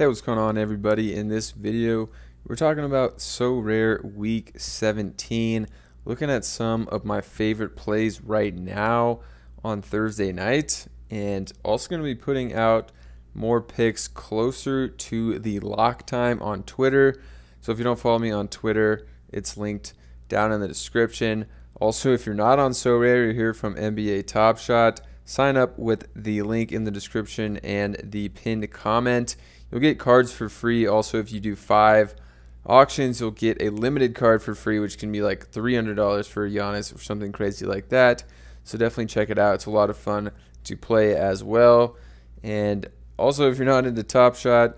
Hey, what's going on everybody? In this video, we're talking about Sorare Week 17, looking at some of my favorite plays right now on Thursday night, and also going to be putting out more picks closer to the lock time on Twitter. So if you don't follow me on Twitter, it's linked down in the description. Also, if you're not on Sorare, you're here from NBA Top Shot, sign up with the link in the description and the pinned comment. You'll get cards for free. Also, if you do five auctions, you'll get a limited card for free, which can be like $300 for Giannis or something crazy like that. So definitely check it out. It's a lot of fun to play as well. And also, if you're not into Top Shot,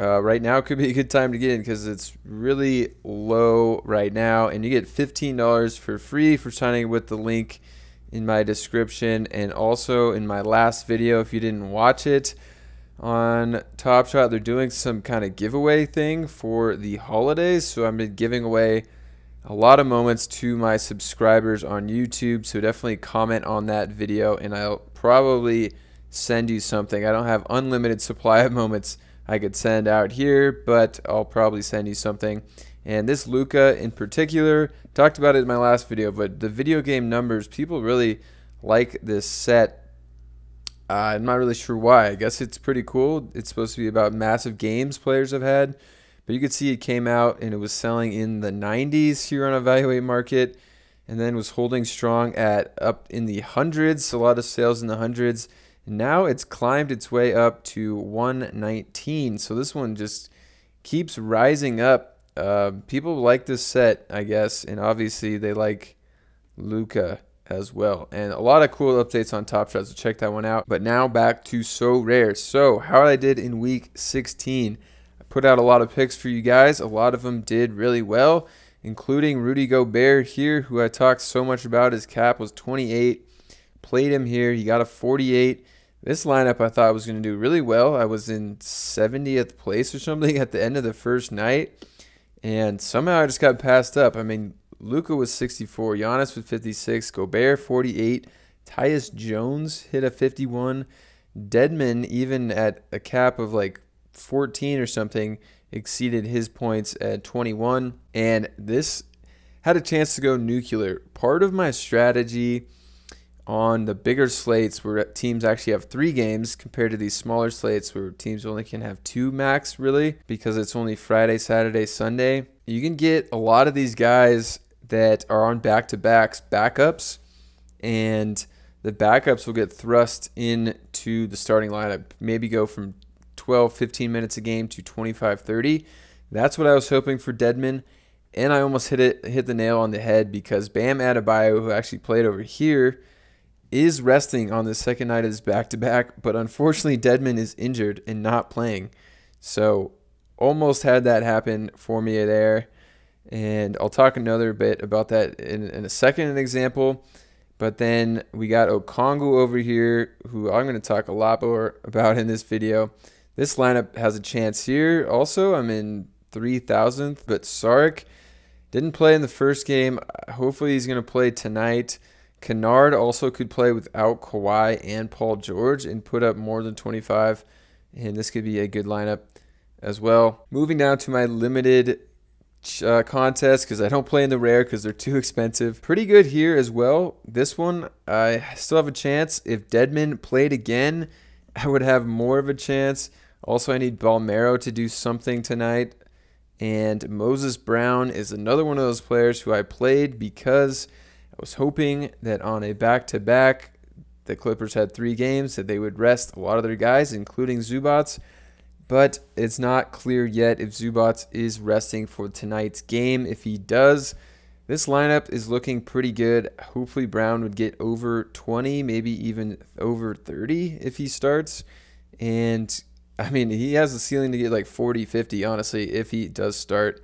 uh, right now could be a good time to get in because it's really low right now, and you get $15 for free for signing with the link in my description and also in my last video if you didn't watch it on Top Shot. They're doing some kind of giveaway thing for the holidays. So I've been giving away a lot of moments to my subscribers on YouTube. So definitely comment on that video and I'll probably send you something. I don't have unlimited supply of moments I could send out here, but I'll probably send you something. And this Luka in particular, talked about it in my last video, but the video game numbers, people really like this set uh, I'm not really sure why. I guess it's pretty cool. It's supposed to be about massive games players have had, but you could see it came out and it was selling in the 90s here on Evaluate Market, and then was holding strong at up in the hundreds. A lot of sales in the hundreds. now it's climbed its way up to 119. So this one just keeps rising up. Uh, people like this set, I guess, and obviously they like Luka as well. And a lot of cool updates on Top Shot, so check that one out. But now back to Sorare. So how I did in week 16. I put out a lot of picks for you guys. A lot of them did really well, including Rudy Gobert here, who I talked so much about. His cap was 28. Played him here. He got a 48. This lineup I thought was going to do really well. I was in 70th place or something at the end of the first night. And somehow I just got passed up. I mean, Luka was 64, Giannis with 56, Gobert 48, Tyus Jones hit a 51, Dedmon even at a cap of like 14 or something exceeded his points at 21, and this had a chance to go nuclear. Part of my strategy on the bigger slates where teams actually have three games compared to these smaller slates where teams only can have two max really because it's only Friday, Saturday, Sunday. You can get a lot of these guys that are on back to backs backups, and the backups will get thrust into the starting lineup. Maybe go from 12, 15 minutes a game to 25, 30. That's what I was hoping for Dedmon. And I almost hit it, hit the nail on the head because Bam Adebayo, who actually played over here, is resting on the second night of his back to back. But unfortunately, Dedmon is injured and not playing. So almost had that happen for me there. And I'll talk another bit about that in, in a second, an example. But then we got Okongwu over here, who I'm going to talk a lot more about in this video. This lineup has a chance here. Also, I'm in 3000th, but Sark didn't play in the first game. Hopefully, he's going to play tonight. Kennard also could play without Kawhi and Paul George and put up more than 25. And this could be a good lineup as well. Moving down to my limited uh, contest because I don't play in the rare because they're too expensive. Pretty good here as well. This one, I still have a chance. If Dedmon played again, I would have more of a chance. Also, I need Banchero to do something tonight. And Moses Brown is another one of those players who I played because was hoping that on a back to back, the Clippers had three games, that they would rest a lot of their guys, including Zubac. but it's not clear yet if Zubac is resting for tonight's game. If he does, this lineup is looking pretty good. Hopefully, Brown would get over 20, maybe even over 30 if he starts. And I mean, he has the ceiling to get like 40, 50, honestly, if he does start.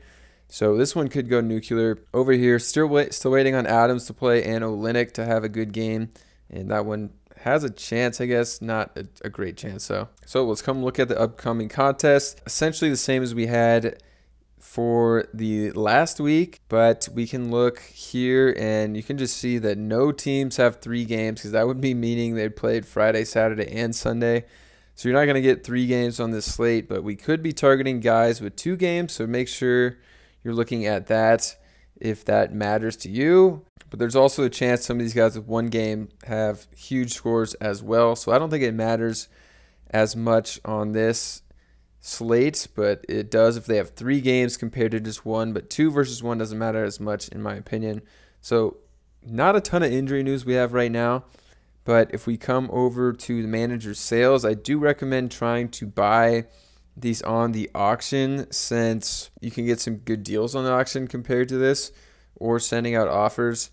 So this one could go nuclear. Over here, still wait, still waiting on Adams to play and Olynyk to have a good game, and that one has a chance, I guess, not a, a great chance though. So let's come look at the upcoming contest. Essentially the same as we had for the last week, but we can look here and you can just see that no teams have three games because that would be meaning they played Friday, Saturday, and Sunday. So you're not going to get three games on this slate, but we could be targeting guys with two games. So make sure you're looking at that if that matters to you. But there's also a chance some of these guys with one game have huge scores as well. So I don't think it matters as much on this slate, but it does if they have three games compared to just one. But two versus one doesn't matter as much, in my opinion. So, not a ton of injury news we have right now. But if we come over to the manager's sales, I do recommend trying to buy these on the auction since you can get some good deals on the auction compared to this or sending out offers.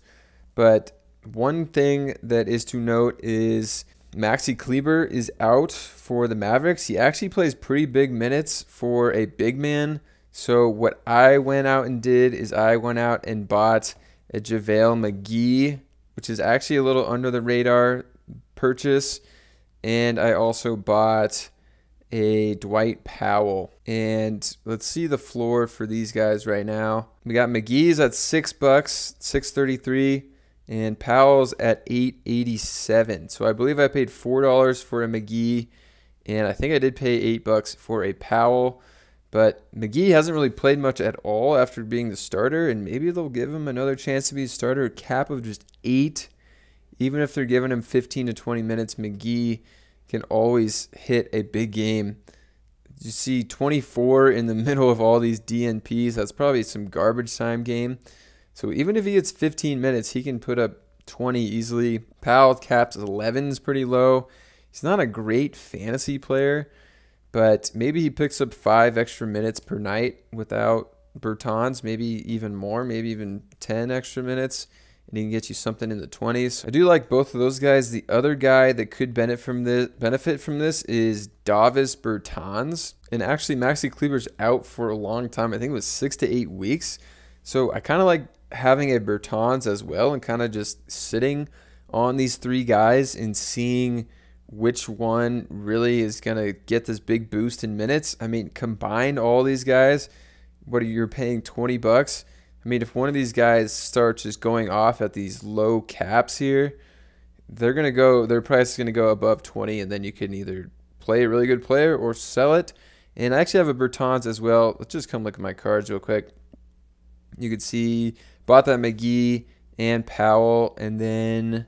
But one thing that is to note is Maxi Kleber is out for the Mavericks. He actually plays pretty big minutes for a big man. So what I went out and did is I went out and bought a JaVale McGee, which is actually a little under the radar purchase. And I also bought a Dwight Powell. And let's see the floor for these guys right now. We got McGee's at six bucks, six thirty-three, and Powell's at eight eighty-seven. So I believe I paid four dollars for a McGee, and I think I did pay eight bucks for a Powell. But McGee hasn't really played much at all after being the starter, and maybe they'll give him another chance to be a starter. A cap of just eight, even if they're giving him 15 to 20 minutes. McGee can always hit a big game. You see 24 in the middle of all these DNPs. That's probably some garbage time game. So even if he gets 15 minutes, he can put up 20 easily. Powell caps 11 is pretty low. He's not a great fantasy player, but maybe he picks up five extra minutes per night without Bertans, maybe even more, maybe even 10 extra minutes and he can get you something in the 20s. I do like both of those guys. The other guy that could benefit from this benefit from this is Davis Bertans. And actually Maxi Kleber's out for a long time. I think it was 6 to 8 weeks. So I kind of like having a Bertans as well and kind of just sitting on these three guys and seeing which one really is going to get this big boost in minutes. I mean, combine all these guys, what are you paying 20 bucks? I mean, if one of these guys starts just going off at these low caps here, they're gonna go. Their price is gonna go above twenty, and then you can either play a really good player or sell it. And I actually have a Bertans as well. Let's just come look at my cards real quick. You could see bought that McGee and Powell, and then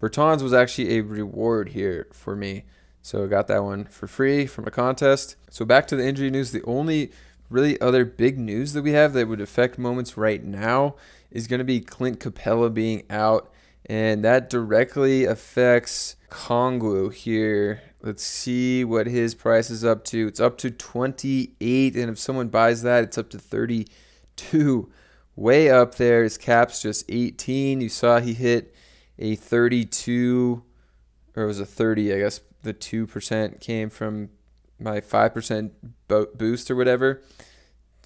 Bertans was actually a reward here for me. So I got that one for free from a contest. So back to the injury news. The only really other big news that we have that would affect moments right now is going to be Clint Capela being out, and that directly affects Okongwu here. Let's see what his price is up to. It's up to 28, and if someone buys that, it's up to 32. Way up there. His cap's just 18. You saw he hit a 32, or it was a 30, I guess the 2% came from my 5% boost or whatever.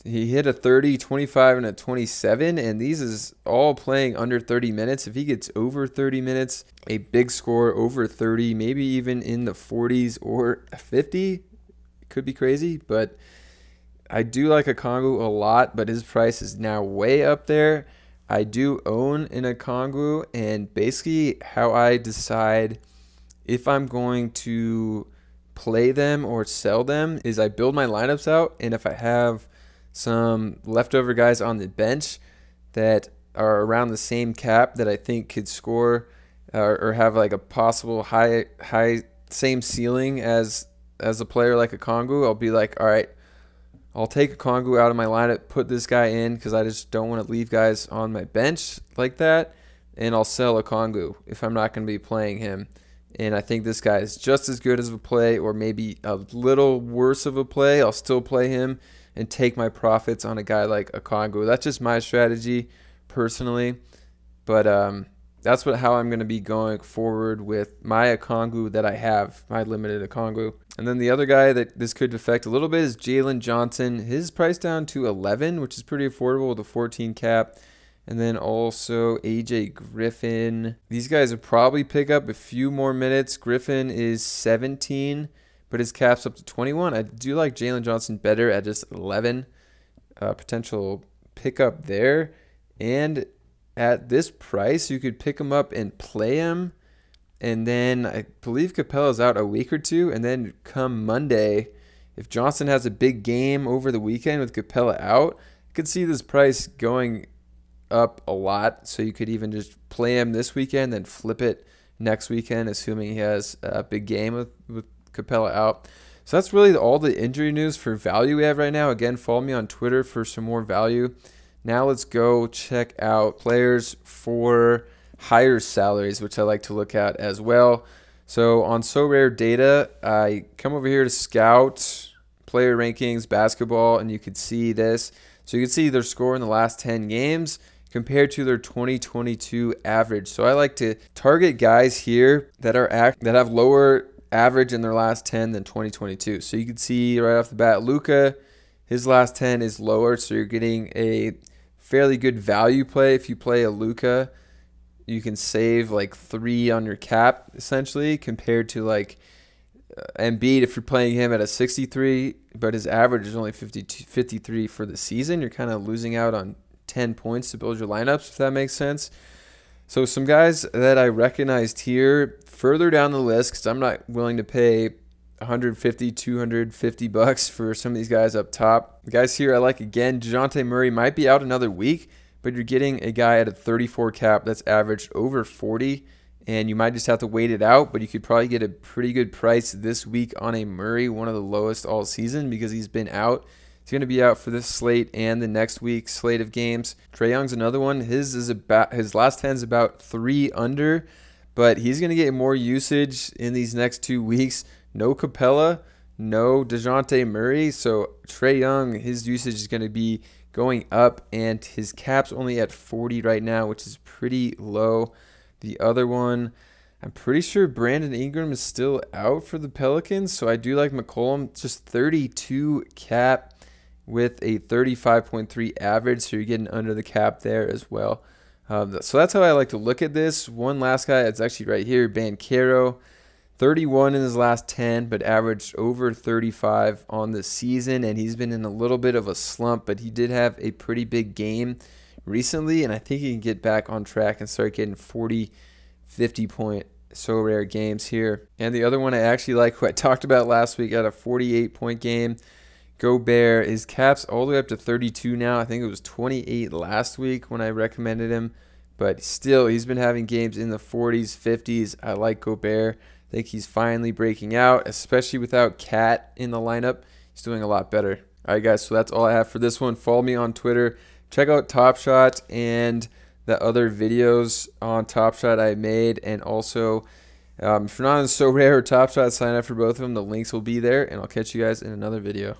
He hit a 30, 25, and a 27, and these is all playing under 30 minutes. If he gets over 30 minutes, a big score over 30, maybe even in the 40s or 50, could be crazy. But I do like Okongwu a lot, but his price is now way up there. I do own an Okongwu, and basically how I decide if I'm going to play them or sell them is I build my lineups out, and if I have some leftover guys on the bench that are around the same cap that I think could score or, or have like a possible high high same ceiling as as a player like Okongwu, I'll be like, all right, I'll take Okongwu out of my lineup, put this guy in because I just don't want to leave guys on my bench like that, and I'll sell Okongwu if I'm not going to be playing him. And I think this guy is just as good as a play, or maybe a little worse of a play. I'll still play him and take my profits on a guy like Okongwu. That's just my strategy personally. But um, that's what how I'm going to be going forward with my Okongwu that I have, my limited Okongwu. And then the other guy that this could affect a little bit is Jalen Johnson. His price down to 11, which is pretty affordable with a 14 cap. And then also AJ Griffin. These guys would probably pick up a few more minutes. Griffin is 17, but his cap's up to 21. I do like Jalen Johnson better at just 11. Uh, potential pickup there. And at this price, you could pick him up and play him And then I believe Capela's out a week or two. And then come Monday, if Johnson has a big game over the weekend with Capela out, I could see this price going up a lot. So you could even just play him this weekend, then flip it next weekend, assuming he has a big game with, with Capela out. So that's really all the injury news for value we have right now. Again, follow me on Twitter for some more value. Now let's go check out players for higher salaries, which I like to look at as well. So on Sorare Data, I come over here to scout player rankings, basketball, and you could see this. So you can see their score in the last 10 games compared to their 2022 average. So I like to target guys here that are act that have lower average in their last 10 than 2022. So you can see right off the bat, Luka, his last 10 is lower, so you're getting a fairly good value play if you play a Luka. You can save like three on your cap essentially compared to like uh, Embiid if you're playing him at a 63, but his average is only 52, 53 for the season. You're kind of losing out on 10 points to build your lineups, if that makes sense. So some guys that I recognized here further down the list, because I'm not willing to pay 150, 250 bucks for some of these guys up top. The guys here I like again, Dejounte Murray might be out another week, but you're getting a guy at a 34 cap that's averaged over 40, and you might just have to wait it out, but you could probably get a pretty good price this week on a Murray, one of the lowest all season because he's been out He's going to be out for this slate and the next week's slate of games. Trae Young's another one. His is about his last 10 is about three under, but he's going to get more usage in these next two weeks. No Capela, no Dejounte Murray. So Trae Young, his usage is going to be going up, and his cap's only at 40 right now, which is pretty low. The other one. I'm pretty sure Brandon Ingram is still out for the Pelicans, so I do like McCollum. Just 32 cap with a 35.3 average, so you're getting under the cap there as well. Um, so that's how I like to look at this. One last guy, it's actually right here, Banchero. 31 in his last 10, but averaged over 35 on the season, and he's been in a little bit of a slump, but he did have a pretty big game recently, and I think he can get back on track and start getting 40, 50 point Sorare games here. And the other one I actually like, who I talked about last week, had a 48 point game. Gobert, his cap's all the way up to 32 now. I think it was 28 last week when I recommended him. But still, he's been having games in the 40s, 50s. I like Gobert. I think he's finally breaking out, especially without KAT in the lineup. He's doing a lot better. All right, guys, so that's all I have for this one. Follow me on Twitter. Check out Top Shot and the other videos on Top Shot I made. And also, um, if you're not on Sorare or Top Shot, sign up for both of them. The links will be there. And I'll catch you guys in another video.